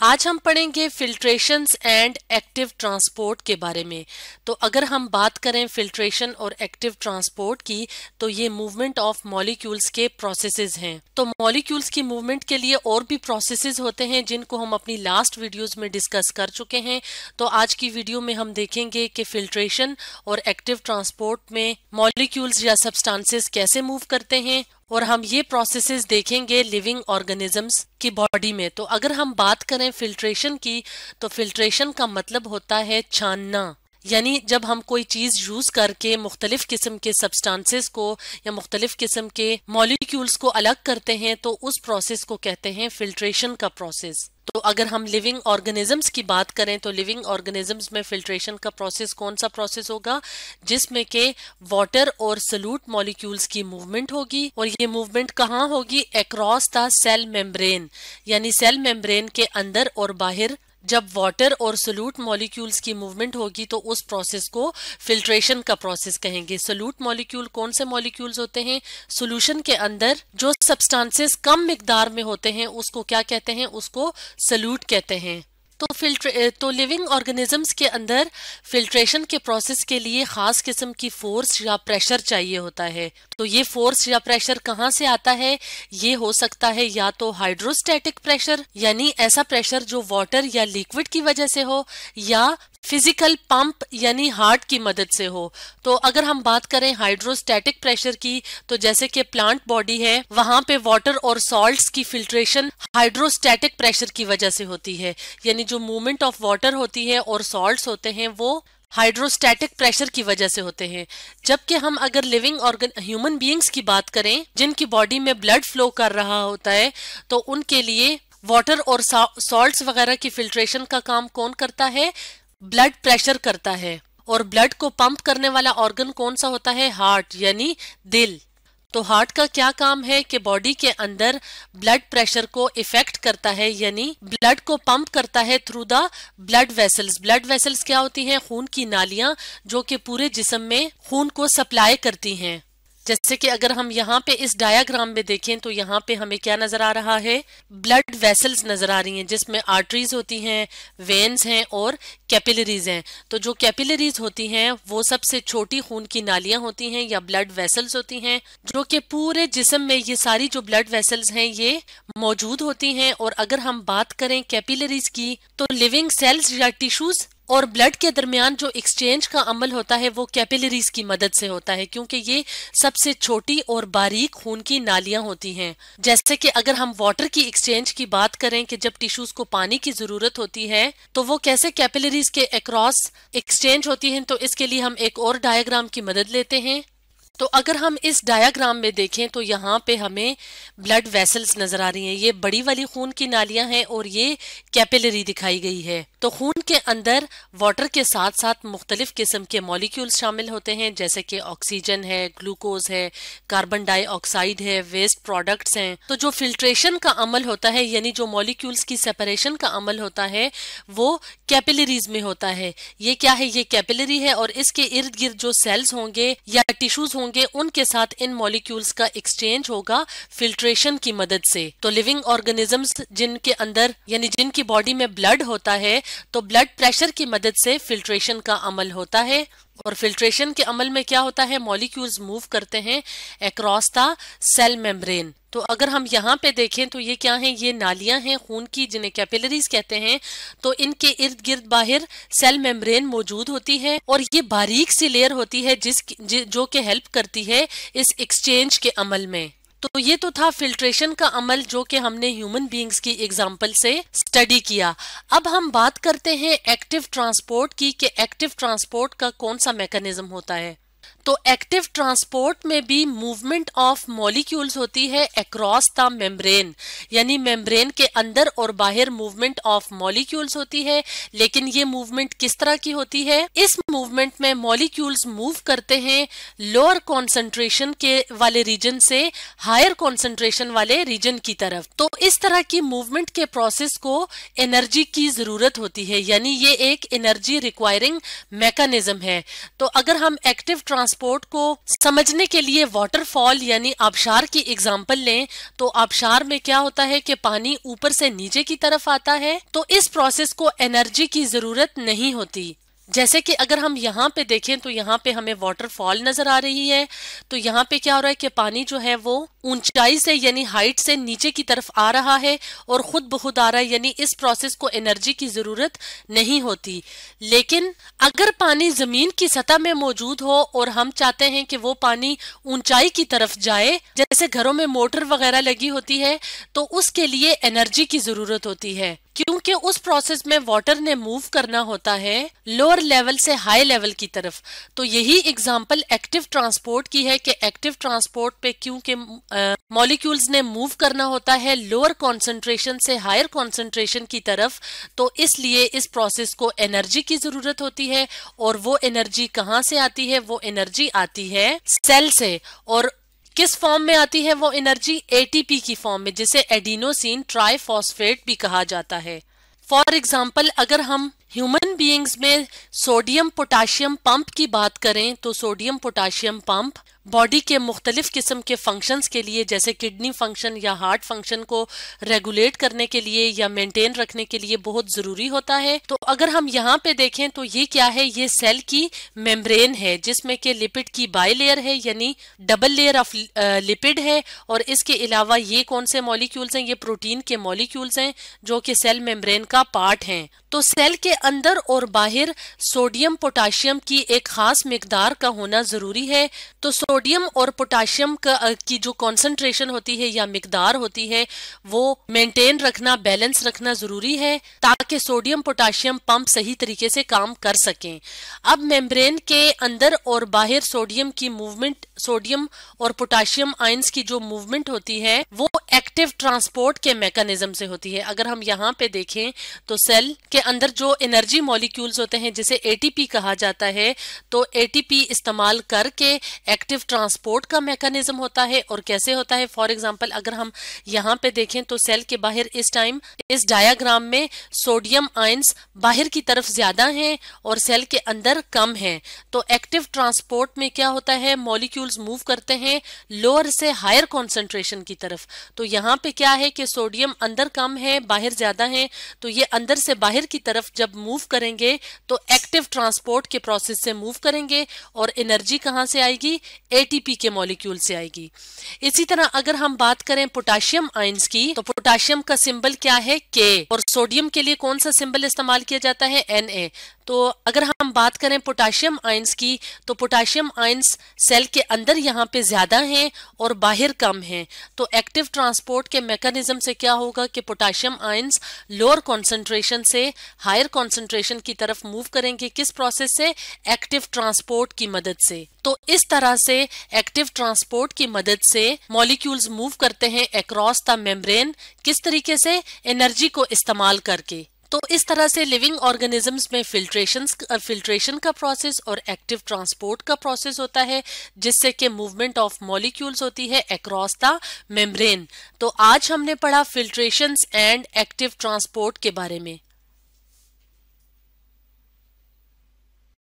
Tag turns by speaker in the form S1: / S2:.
S1: आज हम पढ़ेंगे फिल्ट्रेशंस एंड एक्टिव ट्रांसपोर्ट के बारे में। तो अगर हम बात करें फिल्ट्रेशन और एक्टिव ट्रांसपोर्ट की तो ये मूवमेंट ऑफ़ मॉलिक्यूल्स के प्रोसेसेस हैं। तो मॉलिक्यूल्स की मूवमेंट के लिए और भी प्रोसेसेस होते हैं, जिनको हम अपनी लास्ट वीडियोस में डिस्कस कर चुके हैं। तो आज की वीडियो में हम देखेंगे कि फिल्ट्रेशन और एक्टिव ट्रांसपोर्ट में मॉलिक्यूल्स या सब्सटेंसेस कैसे मूव करते हैं और हम ये प्रोसेसेस देखेंगे लिविंग ऑर्गेनिजम्स की बॉडी में। तो अगर हम बात करें फिल्ट्रेशन की तो फिल्ट्रेशन का मतलब होता है छानना। यानी जब हम कोई चीज़ यूज़ करके मुख्तलिफ़ किस्म के सब्सटेंसेस को या मुख्तलिफ़ किस्म के मॉलिक्यूल्स को अलग करते हैं तो उस प्रोसेस को कहते हैं फिल्ट्रेशन का प्रोसेस तो अगर हम लिविंग ऑर्गेनिजम्स की बात करें तो लिविंग ऑर्गेनिजम्स में फिल्ट्रेशन का प्रोसेस कौन सा प्रोसेस होगा? जिसमें के वाटर और सल्यूट मॉलिक्यूल्स की मूवमेंट होगी, और ये मूवमेंट कहाँ होगी? अक्रॉस द सेल मेम्ब्रेन यानी सेल मेम्ब्रेन के अंदर और बाहर जब वाटर और सोलूट मॉलिक्यूल्स की मूवमेंट होगी तो उस प्रोसेस को फिल्ट्रेशन का प्रोसेस कहेंगे। सोलूट मॉलिक्यूल कौन से मॉलिक्यूल्स होते हैं? सोल्यूशन के अंदर जो सब्सटेंसेस कम मिकदार में होते हैं, उसको क्या कहते हैं? उसको सल्यूट कहते हैं। तो फिल्ट्रे तो लिविंग ऑर्गेनिजम्स के अंदर फिल्ट्रेशन के प्रोसेस के लिए खास किस्म की फोर्स या प्रेशर चाहिए होता है। तो ये फोर्स या प्रेशर कहाँ से आता है? ये हो सकता है या तो हाइड्रोस्टैटिक प्रेशर यानी ऐसा प्रेशर जो वाटर या लिक्विड की वजह से हो, या फ़िज़िकल पंप यानी हार्ट की मदद से हो। तो अगर हम बात करें हाइड्रोस्टैटिक प्रेशर की तो जैसे कि प्लांट बॉडी है, वहाँ पे वाटर और सॉल्ट्स की फिल्ट्रेशन हाइड्रोस्टैटिक प्रेशर की वजह से होती है। यानी जो मूवमेंट ऑफ़ वाटर होती है और सॉल्ट्स होते हैं, वो हाइड्रोस्टैटिक प्रेशर की वजह से होते हैं। जबकि हम अगर लिविंग ऑर्गन ह्यूमन बीइंग्स की बात करें, जिनकी बॉडी में ब्लड फ्लो कर रहा होता है तो उनके लिए वाटर और सॉल्ट्स वगैरह की फिल्ट्रेशन का काम कौन करता है? ब्लड प्रेशर करता है और ब्लड को पंप करने वाला ऑर्गन कौन सा होता है? हार्ट यानी दिल। तो हार्ट का क्या काम है कि बॉडी के अंदर ब्लड प्रेशर को इफ़ेक्ट करता है, यानी ब्लड को पंप करता है through the blood vessels blood vessels क्या होती हैं? खून की नालियाँ, जो कि पूरे जिस्म में खून को सप्लाई करती हैं। जैसे कि अगर हम यहाँ पे इस डायाग्राम में देखें तो यहाँ पे हमें क्या नज़र आ रहा है? ब्लड वेसल्स नज़र आ रही हैं, जिसमें आर्टरीज होती हैं वेन्स हैं और कैपिलरीज हैं। तो जो कैपिलरीज होती हैं, वो सबसे छोटी खून की नालियाँ होती हैं या ब्लड वेसल्स होती हैं, जो कि पूरे जिसम में ये सारी जो ब्लड वेसल्स हैं, ये मौजूद होती हैं। और अगर हम बात करें कैपिलरीज की तो लिविंग सेल्स या टिश्यूज और ब्लड के दरमियान जो एक्सचेंज का अमल होता है, वो कैपिलरीज की मदद से होता है, क्योंकि ये सबसे छोटी और बारीक खून की नालियाँ होती हैं। जैसे कि अगर हम वाटर की एक्सचेंज की बात करें कि जब टिश्यूज को पानी की ज़रूरत होती है तो वो कैसे कैपिलरीज के अक्रॉस एक्सचेंज होती है तो इसके लिए हम एक और डायग्राम की मदद लेते हैं। तो अगर हम इस डायाग्राम में देखें तो यहाँ पे हमें ब्लड वेसल्स नज़र आ रही हैं। ये बड़ी वाली खून की नालियाँ हैं और ये कैपिलरी दिखाई गई है। तो खून के अंदर वाटर के साथ साथ मुख्तलिफ़ किस्म के मॉलिक्यूल्स शामिल होते हैं, जैसे कि ऑक्सीजन है ग्लूकोज है कार्बन डाइऑक्साइड है वेस्ट प्रोडक्ट्स हैं। तो जो फिल्ट्रेशन का अमल होता है, यानी जो मॉलिक्यूल्स की सेपरेशन का अमल होता है, वो कैपिलरीज में होता है। ये क्या है? ये कैपिलरी है और इसके इर्द गिर्द जो सेल्स होंगे या टिश्यूज होंगे, उनके साथ इन मॉलिक्यूल्स का एक्सचेंज होगा फिल्ट्रेशन की मदद से। तो लिविंग ऑर्गेनिजम्स जिनके अंदर, यानी जिनकी बॉडी में ब्लड होता है तो ब्लड प्रेशर की मदद से फिल्ट्रेशन का अमल होता है। और फिल्ट्रेशन के अमल में क्या होता है? मॉलिक्यूल्स मूव करते हैं अक्रॉस द सेल मेम्ब्रेन तो अगर हम यहाँ पे देखें तो ये क्या है? ये नालियाँ हैं, खून की, जिन्हें कैपिलरीज कहते हैं। तो इनके इर्द गिर्द बाहर सेल मेम्ब्रेन मौजूद होती है। और ये बारीक सी लेयर होती है जिस जो कि हेल्प करती है इस एक्सचेंज के अमल में। तो ये तो था फिल्ट्रेशन का अमल जो कि हमने ह्यूमन बींग्स की एग्ज़ाम्पल से स्टडी किया। अब हम बात करते हैं एक्टिव ट्रांसपोर्ट की कि एक्टिव ट्रांसपोर्ट का कौन सा मैकेनिज्म होता है। तो एक्टिव ट्रांसपोर्ट में भी मूवमेंट ऑफ़ मॉलिक्यूल्स होती है अक्रॉस द मेम्ब्रेन यानी मेम्ब्रेन के अंदर और बाहर मूवमेंट ऑफ़ मॉलिक्यूल्स होती है, लेकिन ये मूवमेंट किस तरह की होती है? इस मूवमेंट में मॉलिक्यूल्स मूव करते हैं लोअर कॉन्सेंट्रेशन के वाले रीजन से हायर कॉन्सेंट्रेशन वाले रीजन की तरफ़. तो इस तरह की मूवमेंट के प्रोसेस को एनर्जी की ज़रूरत होती है, यानी ये एक एनर्जी रिक्वायरिंग मैकेनिज्म है. तो अगर हम एक्टिव ट्रांस ट्रांसपोर्ट को समझने के लिए वाटरफॉल यानी आबशार की एग्ज़ाम्पल लें तो आबशार में क्या होता है कि पानी ऊपर से नीचे की तरफ़ आता है तो इस प्रोसेस को एनर्जी की ज़रूरत नहीं होती। जैसे कि अगर हम यहाँ पे देखें तो यहाँ पे हमें वाटरफॉल नज़र आ रही है। तो यहाँ पे क्या हो रहा है कि पानी जो है वो ऊंचाई से यानी हाइट से नीचे की तरफ़ आ रहा है और खुद ब खुद आ रहा है, यानी इस प्रोसेस को एनर्जी की ज़रूरत नहीं होती। लेकिन अगर पानी ज़मीन की सतह में मौजूद हो और हम चाहते हैं कि वो पानी ऊंचाई की तरफ़ जाए, जैसे घरों में मोटर वगैरह लगी होती है तो उसके लिए एनर्जी की ज़रूरत होती है। क्योंकि उस प्रोसेस में वाटर ने मूव करना होता है लोअर लेवल से हाई लेवल की तरफ़। तो यही एग्जांपल एक्टिव ट्रांसपोर्ट की है कि एक्टिव ट्रांसपोर्ट पे क्योंकि मॉलिक्यूल्स ने मूव करना होता है लोअर कॉन्सेंट्रेशन से हायर कॉन्सेंट्रेशन की तरफ़ तो इसलिए इस प्रोसेस को एनर्जी की ज़रूरत होती है और वो एनर्जी कहाँ से आती है? वो एनर्जी आती है सेल से और किस फॉर्म में आती है वो एनर्जी एटीपी की फॉर्म में, जिसे एडिनोसिन ट्राइफॉस्फेट भी कहा जाता है। फॉर एग्ज़ाम्पल अगर हम ह्यूमन बींग्स में सोडियम पोटाशियम पंप की बात करें तो सोडियम पोटाशियम पंप बॉडी के मुख्तलिफ़ किस्म के फ़ंक्शंस के लिए, जैसे किडनी फ़ंक्शन या हार्ट फ़ंक्शन को रेगुलेट करने के लिए या मेंटेन रखने के लिए बहुत ज़रूरी होता है। तो अगर हम यहाँ पे देखें तो ये क्या है? ये सेल की मेम्ब्रेन है, जिसमें के लिपिड की बाई लेयर है, यानी डबल लेयर ऑफ़ लिपिड है, और इसके अलावा ये कौन से मॉलिक्यूल्स हैं? ये प्रोटीन के मॉलिक्यूल्स हैं, जो कि सेल मेम्ब्रेन का पार्ट हैं। तो सेल के अंदर और बाहर सोडियम पोटाशियम की एक खास मकदार का होना ज़रूरी है। तो और पोटाशियम की जो कॉन्सेंट्रेशन होती है या मिकदार होती है, वो मेंटेन रखना बैलेंस रखना ज़रूरी है ताकि सोडियम, पोटाशियम पंप सही तरीके से काम कर सकें। अब मेम्ब्रेन के अंदर और बाहर सोडियम की मूवमेंट सोडियम और पोटाशियम आइंस की जो मूवमेंट होती है, वो एक्टिव ट्रांसपोर्ट के मैकेनिज्म से होती है। अगर हम यहाँ पे देखें तो सेल के अंदर जो एनर्जी मॉलिक्यूल्स होते हैं, जिसे एटीपी कहा जाता है तो एटीपी इस्तेमाल करके एक्टिव ट्रांसपोर्ट का मैकेनिज्म होता है। और कैसे होता है? फॉर एग्ज़ाम्पल अगर हम यहाँ पे देखें तो सेल के बाहर इस टाइम इस डायाग्राम में सोडियम आइंस बाहर की तरफ़ ज़्यादा हैं और सेल के अंदर कम है। तो एक्टिव ट्रांसपोर्ट में क्या होता है? मॉलिक्यूल्स मूव करते हैं लोअर से हायर कॉन्सेंट्रेशन की तरफ़। तो यहाँ पे क्या है कि सोडियम अंदर कम है, बाहर ज़्यादा है तो ये अंदर से बाहर की तरफ़ जब मूव करेंगे तो एक्टिव ट्रांसपोर्ट के प्रोसेस से मूव करेंगे और एनर्जी कहाँ से आएगी? एटीपी के मॉलिक्यूल से आएगी। इसी तरह अगर हम बात करें पोटाशियम आइंस की तो पोटाशियम का सिंबल क्या है? के और सोडियम के लिए कौन सा सिंबल इस्तेमाल किया जाता है? एन तो अगर हम बात करें पोटाशियम आइंस की तो पोटाशियम आइंस सेल के अंदर यहाँ पे ज़्यादा हैं और बाहर कम हैं। तो एक्टिव ट्रांसपोर्ट के मैकेनिज्म से क्या होगा कि पोटाशियम आइंस लोअर कॉन्सेंट्रेशन से हायर कॉन्सेंट्रेशन की तरफ़ मूव करेंगे किस प्रोसेस से? एक्टिव ट्रांसपोर्ट की मदद से। तो इस तरह से एक्टिव ट्रांसपोर्ट की मदद से मॉलिक्यूल्स मूव करते हैं अक्रॉस द मेम्ब्रेन किस तरीके से? एनर्जी को इस्तेमाल करके। तो इस तरह से लिविंग ऑर्गेनिजम्स में फिल्ट्रेशन फिल्ट्रेशन का प्रोसेस और एक्टिव ट्रांसपोर्ट का प्रोसेस होता है, जिससे कि मूवमेंट ऑफ़ मॉलिक्यूल्स होती है अक्रॉस द मेम्ब्रेन तो आज हमने पढ़ा फिल्ट्रेशन एंड एक्टिव ट्रांसपोर्ट के बारे में।